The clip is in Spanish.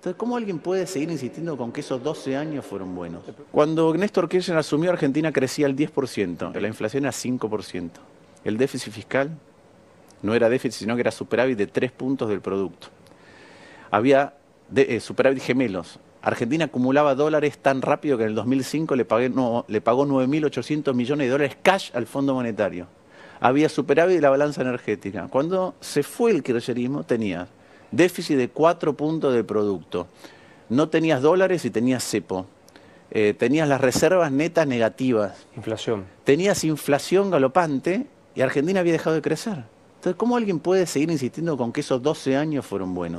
Entonces, ¿cómo alguien puede seguir insistiendo con que esos 12 años fueron buenos? Cuando Néstor Kirchner asumió, Argentina crecía al 10%, la inflación era 5%. El déficit fiscal no era déficit, sino que era superávit de 3 puntos del producto. Había eh, superávit gemelos. Argentina acumulaba dólares tan rápido que en el 2005 le, le pagó 9.800 millones de dólares cash al Fondo Monetario. Había superávit de la balanza energética. Cuando se fue el kirchnerismo tenía déficit de 4 puntos del producto. No tenías dólares y tenías cepo. Eh, tenías las reservas netas negativas. Inflación. Tenías inflación galopante y Argentina había dejado de crecer. Entonces, ¿cómo alguien puede seguir insistiendo con que esos 12 años fueron buenos?